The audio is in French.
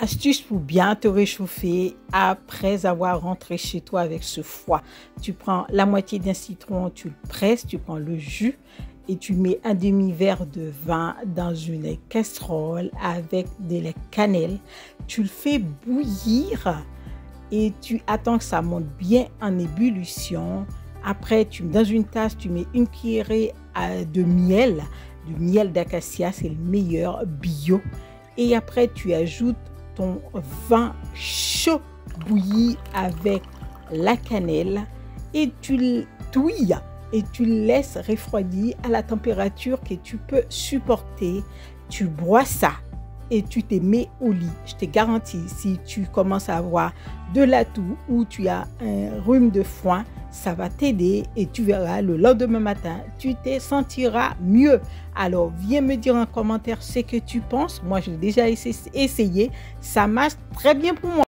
Astuce pour bien te réchauffer après avoir rentré chez toi avec ce froid. Tu prends la moitié d'un citron, tu le presses, tu prends le jus et tu mets un demi-verre de vin dans une casserole avec de la cannelle. Tu le fais bouillir et tu attends que ça monte bien en ébullition. Après, tu, dans une tasse, tu mets une cuillerée euh, de miel. Du miel d'acacia, c'est le meilleur bio. Et après, tu ajoutes ton vin chaud bouilli avec la cannelle et tu le touilles et tu laisses refroidir à la température que tu peux supporter. Tu bois ça et tu te mets au lit. Je te garantis, si tu commences à avoir de la toux ou tu as un rhume de foin, ça va t'aider et tu verras le lendemain matin, tu te sentiras mieux. Alors viens me dire en commentaire ce que tu penses. Moi, j'ai déjà essayé. Ça marche très bien pour moi.